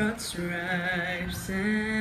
brought stripes and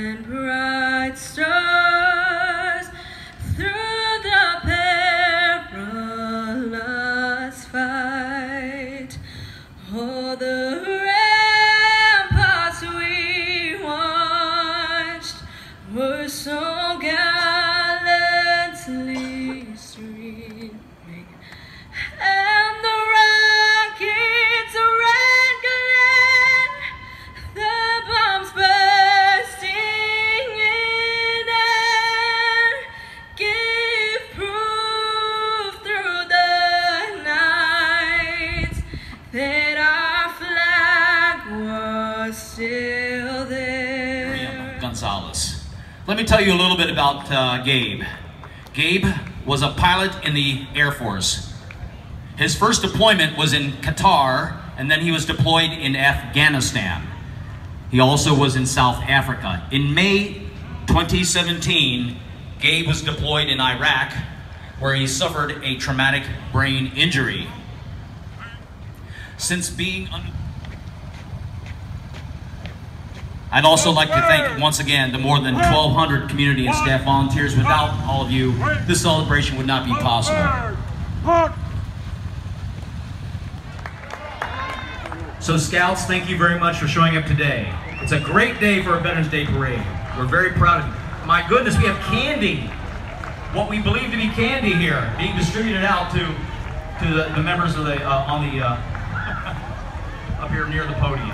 me tell you a little bit about uh, Gabe. Gabe was a pilot in the Air Force. His first deployment was in Qatar, and then he was deployed in Afghanistan. He also was in South Africa. In May 2017, Gabe was deployed in Iraq, where he suffered a traumatic brain injury. Since being under I'd also like to thank once again the more than 1,200 community and staff volunteers. Without all of you, this celebration would not be possible. So Scouts, thank you very much for showing up today. It's a great day for a Veterans Day Parade. We're very proud of you. My goodness, we have candy. What we believe to be candy here being distributed out to, to the, the members of the, uh, on the, uh, up here near the podium.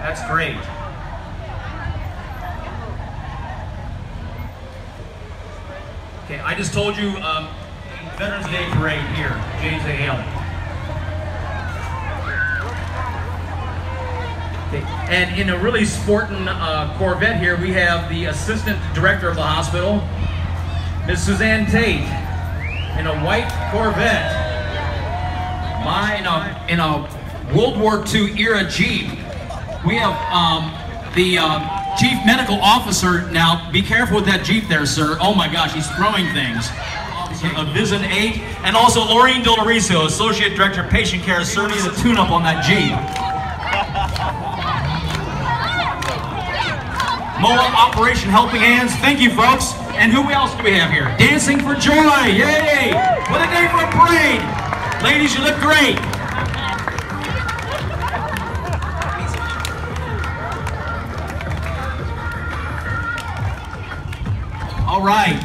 That's great. Okay, I just told you um, Veterans Day Parade here, James A. Haley. And in a really sporting uh, Corvette here, we have the Assistant Director of the hospital, Miss Suzanne Tate, in a white Corvette. My, in a, in a World War II era Jeep. We have um, the um, Chief Medical Officer now. Be careful with that Jeep there, sir. Oh my gosh, he's throwing things. Officer of VISN 8, and also Laureen Doloriso, Associate Director of Patient Care, serving the tune-up on that Jeep. MOA Operation Helping Hands. Thank you, folks. And who else do we have here? Dancing for Joy. Yay! What a day for a parade. Ladies, you look great. Right.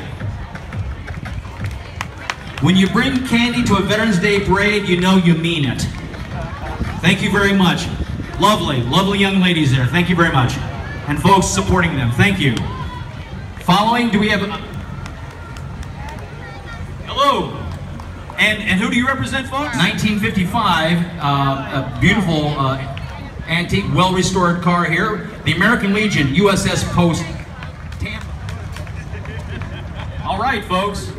When you bring candy to a Veterans Day parade, you know you mean it. Thank you very much. Lovely, lovely young ladies there. Thank you very much. And folks supporting them. Thank you. Following, do we have... Hello. And, and who do you represent, folks? 1955, uh, a beautiful uh, antique, well-restored car here. The American Legion USS Post Tampa. All right, folks.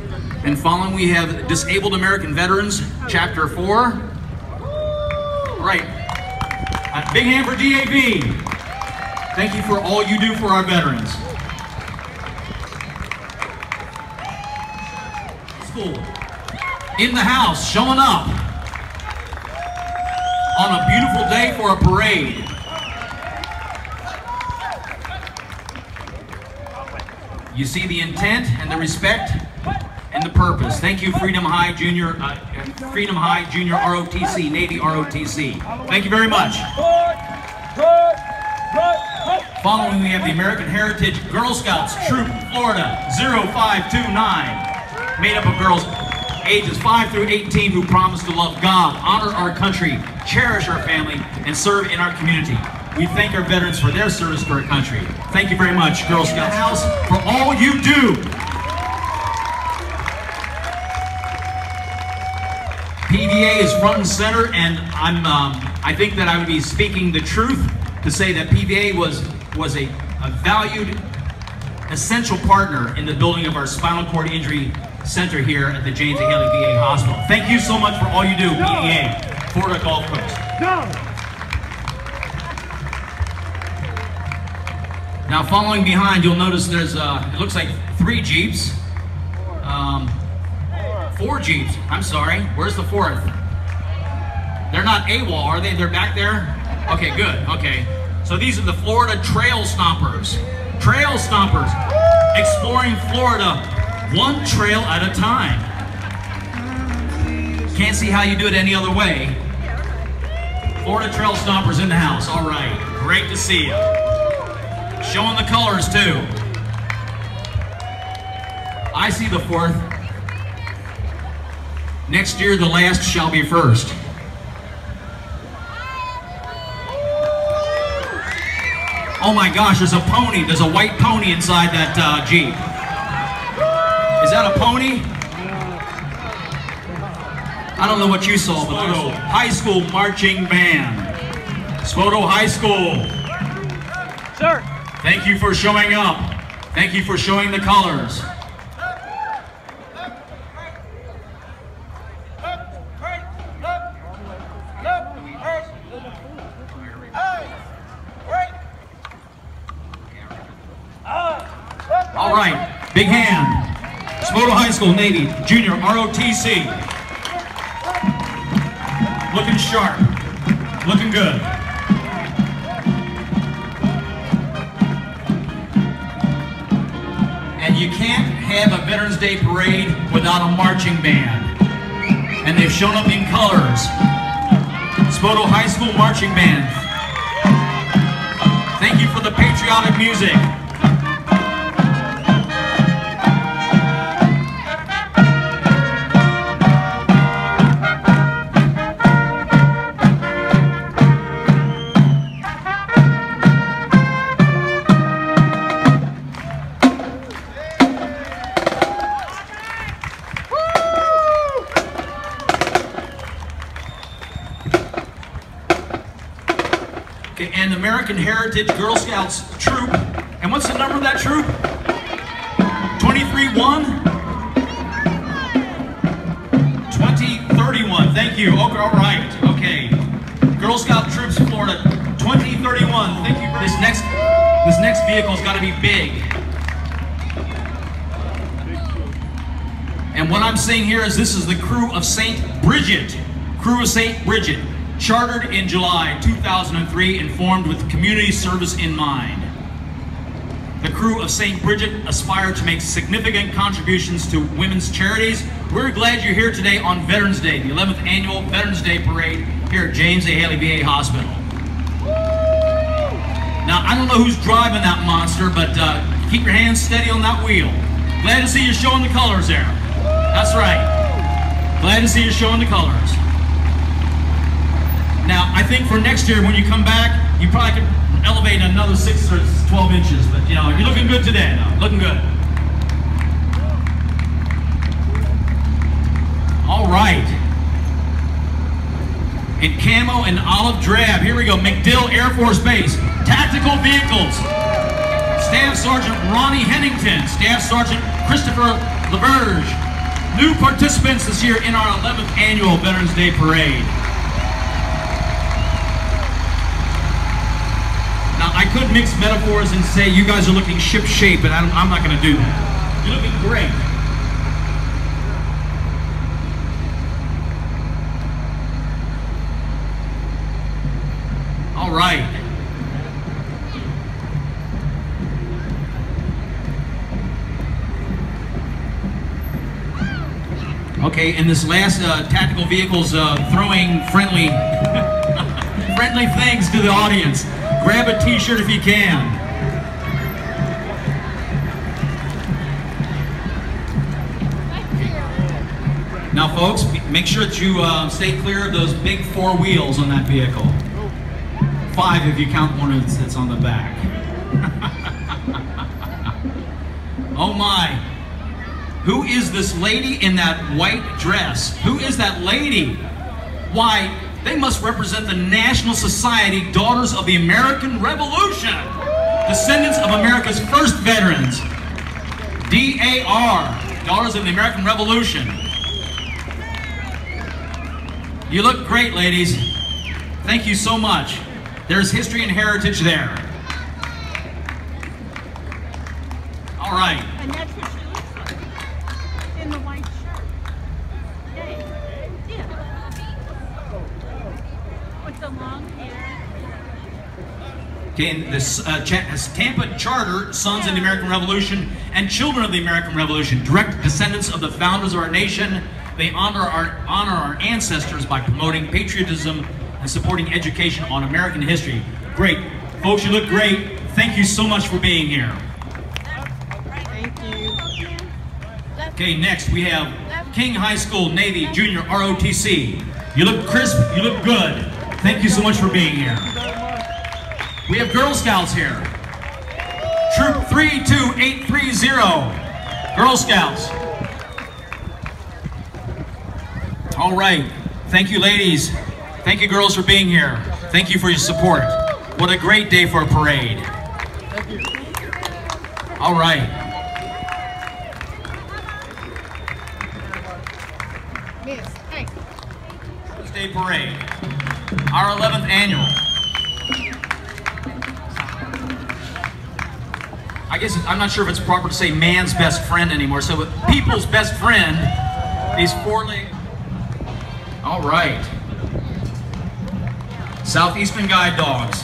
And following, we have Disabled American Veterans, Chapter 4. All right. Big hand for DAV. Thank you for all you do for our veterans. School. In the house, showing up. On a beautiful day for a parade. You see the intent and the respect and the purpose. Thank you, Freedom High Junior, uh, Freedom High Junior ROTC, Navy ROTC. Thank you very much. Following, we have the American Heritage Girl Scouts Troop Florida 0529, made up of girls ages 5 through 18 who promise to love God, honor our country, cherish our family, and serve in our community. We thank our veterans for their service to our country. Thank you very much, Girl Scouts House, for all you do. PVA is front and center, and I'm, um, I think that I would be speaking the truth to say that PVA was, was a, a valued, essential partner in the building of our spinal cord injury center here at the James A. Haley VA Hospital. Thank you so much for all you do, PVA, Florida Gulf Coast. Now, following behind, you'll notice there's, uh, it looks like three Jeeps. Um, four Jeeps. I'm sorry. Where's the fourth? They're not AWOL, are they? They're back there? Okay, good. Okay. So these are the Florida Trail Stompers. Trail Stompers, exploring Florida one trail at a time. Can't see how you do it any other way. Florida Trail Stompers in the house. All right, great to see you. Showing the colors too. I see the fourth. Next year, the last shall be first. Oh my gosh, there's a pony. There's a white pony inside that uh, Jeep. Is that a pony? I don't know what you saw, but there's a high school marching band. Spoto High School. Thank you for showing up. Thank you for showing the colors. All right, big hand. Spoto High School Navy Junior ROTC. Looking sharp. Looking good. You can't have a Veterans Day parade without a marching band. And they've shown up in colors. Spoto High School Marching Band. Thank you for the patriotic music. Okay, and American Heritage Girl Scouts troop. And what's the number of that troop? 23-1? 2031. Thank you. Okay, all right. Okay. Girl Scout troops Florida 2031. Thank you. This next this next vehicle's got to be big. And what I'm seeing here is this is the crew of St. Bridget. Crew of St. Bridget, chartered in July 2003 and formed with community service in mind. The crew of St. Bridget aspire to make significant contributions to women's charities. We're glad you're here today on Veterans Day, the 11th annual Veterans Day Parade here at James A. Haley VA Hospital. Now, I don't know who's driving that monster, but uh, keep your hands steady on that wheel. Glad to see you showing the colors there. That's right. Glad to see you showing the colors. Now, I think for next year when you come back, you probably could elevate another 6 or 12 inches, but you know, you're looking good today, though. Looking good. All right. In camo and olive drab, here we go, MacDill Air Force Base, tactical vehicles. Staff Sergeant Ronnie Hennington, Staff Sergeant Christopher LaBerge. New participants this year in our 11th annual Veterans Day Parade. Now, I could mix metaphors and say you guys are looking ship shape, but I'm, I'm not going to do that. You're looking great. All right. Okay, and this last uh, tactical vehicle's uh, throwing friendly, friendly things to the audience. Grab a T-shirt if you can. Now, folks, make sure that you uh, stay clear of those big four wheels on that vehicle. Five if you count one that's that's on the back. oh my. Who is this lady in that white dress? Who is that lady? Why, they must represent the National Society Daughters of the American Revolution, descendants of America's first veterans. DAR, Daughters of the American Revolution. You look great, ladies. Thank you so much. There's history and heritage there. All right. And that's what she looks like. In the white shirt. Yeah. Yeah. With the long hair. Okay, this uh, Tampa Charter, Sons of the American Revolution, and Children of the American Revolution, direct descendants of the founders of our nation. They honor our honor our ancestors by promoting patriotism and supporting education on American history. Great, folks, you look great. Thank you so much for being here. Thank you. Okay, next we have King High School Navy Junior ROTC. You look crisp, you look good. Thank you so much for being here. We have Girl Scouts here. Troop 32830. Girl Scouts. All right. Thank you, ladies. Thank you, girls, for being here. Thank you for your support. What a great day for a parade. All right. Miss, hey. Father's Day Parade, our 11th annual. I guess I'm not sure if it's proper to say man's best friend anymore. So, people's best friend, these four legs. All right. Southeastern Guide Dogs.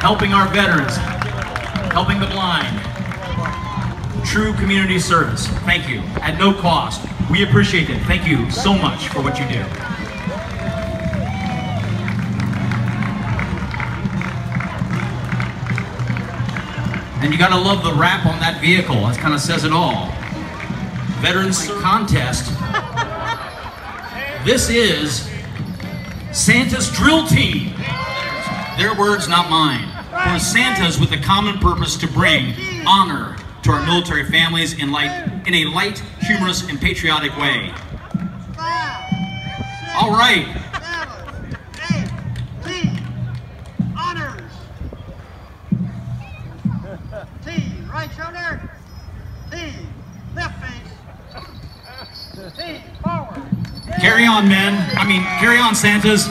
Helping our veterans. Helping the blind. True community service. Thank you. At no cost. We appreciate it. Thank you so much for what you do. And you gotta love the wrap on that vehicle. That kind of says it all. Veterans Contest. This is Santa's drill team. Their words, not mine. For Santas with the common purpose to bring honor to our military families in light in a light, humorous, and patriotic way. All right. On, men. I mean, carry on, Santas.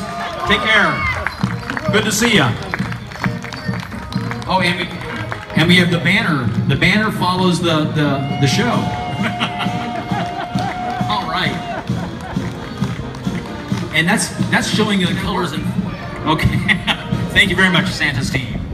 Take care. Good to see ya. Oh, and we and we have the banner. The banner follows the the, the show. All right. And that's that's showing you the colors and okay. Thank you very much, Santa's team.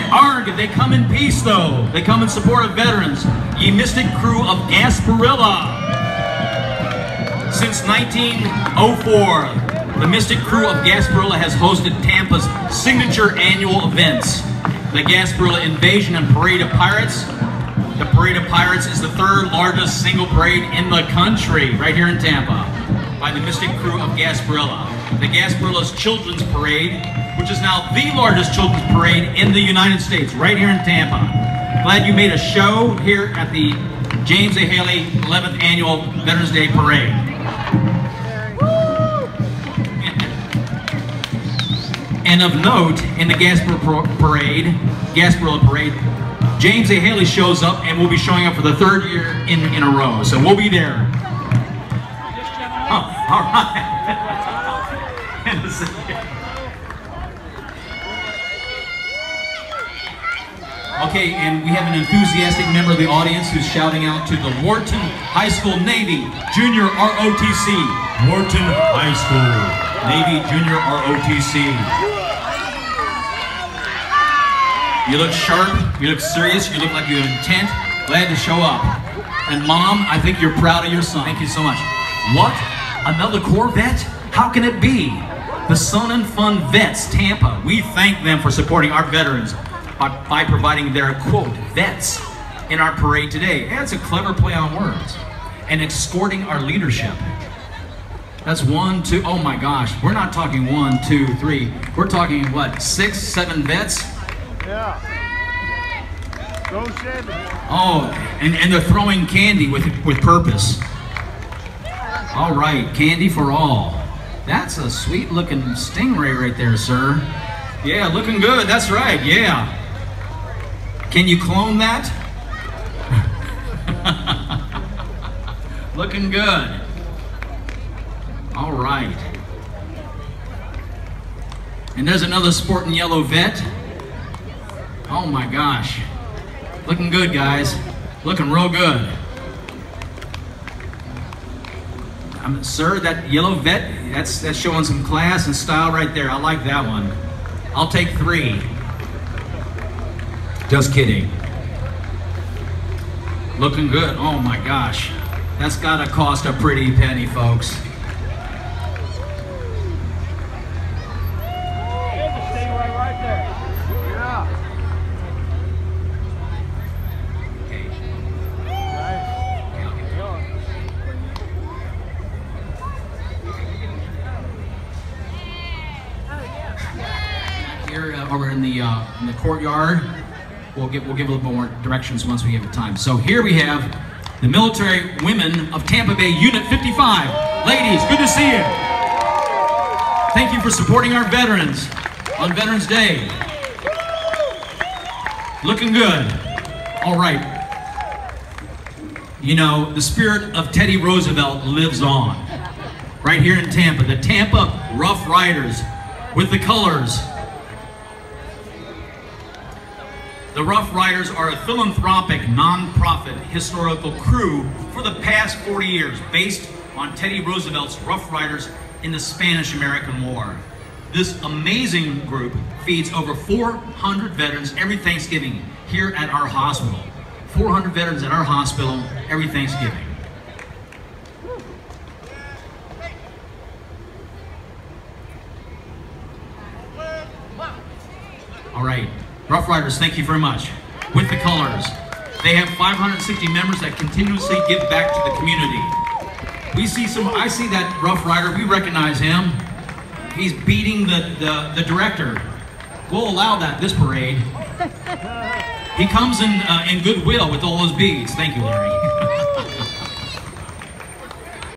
They arg, they come in peace though. They come in support of veterans. Ye mystic crew of Gasparilla. Since 1904, the Mystic Crew of Gasparilla has hosted Tampa's signature annual events. The Gasparilla Invasion and Parade of Pirates. The Parade of Pirates is the third largest single parade in the country, right here in Tampa, by the Mystic Crew of Gasparilla. The Gasparilla's Children's Parade, which is now the largest children's parade in the United States, right here in Tampa. Glad you made a show here at the James A. Haley 11th Annual Veterans Day Parade. And of note, in the Gasper Parade, Gasparilla Parade, James A. Haley shows up and will be showing up for the third year in, in a row. So we'll be there. Oh, all right. Okay, and we have an enthusiastic member of the audience who's shouting out to the Wharton High School Navy Junior ROTC. Wharton High School Navy Junior ROTC. You look sharp, you look serious, you look like you have intent. Glad to show up. And mom, I think you're proud of your son. Thank you so much. What? Another Corvette? How can it be? The Sun and Fun Vets, Tampa. We thank them for supporting our veterans by, by providing their quote vets in our parade today. And it's a clever play on words. And escorting our leadership. That's one, two, oh my gosh. We're not talking one, two, three. We're talking what, six, seven vets? Yeah. Go Chevy. Oh, and, and they're throwing candy with with purpose. All right, candy for all. That's a sweet looking stingray right there, sir. Yeah, looking good. That's right. Yeah. Can you clone that? Looking good. All right. And there's another sporting yellow Vette. Oh my gosh. Looking good, guys. Looking real good. Um, sir, that yellow Vette, that's, that's showing some class and style right there. I like that one. I'll take three. Just kidding. Looking good. Oh my gosh. That's gotta cost a pretty penny, folks. Here uh, over in the uh, in the courtyard. We'll give we'll give a little more directions once we have the time. So here we have the military women of Tampa Bay Unit 55. Ladies, good to see you. Thank you for supporting our veterans on Veterans Day. Looking good. All right. You know, the spirit of Teddy Roosevelt lives on. Right here in Tampa, the Tampa Rough Riders with the colors The Rough Riders are a philanthropic, non-profit historical crew for the past 40 years, based on Teddy Roosevelt's Rough Riders in the Spanish-American War. This amazing group feeds over 400 veterans every Thanksgiving here at our hospital. 400 veterans at our hospital every Thanksgiving. All right. Rough Riders, thank you very much. With the colors, they have 560 members that continuously give back to the community. We see some, I see that Rough Rider, we recognize him. He's beating the, the, the director. We'll allow that this parade. He comes in, uh, in goodwill with all those beads. Thank you, Larry.